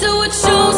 So it's your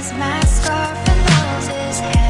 is my scarf and roses.